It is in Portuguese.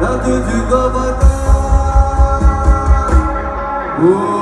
Na tu tu vas Oh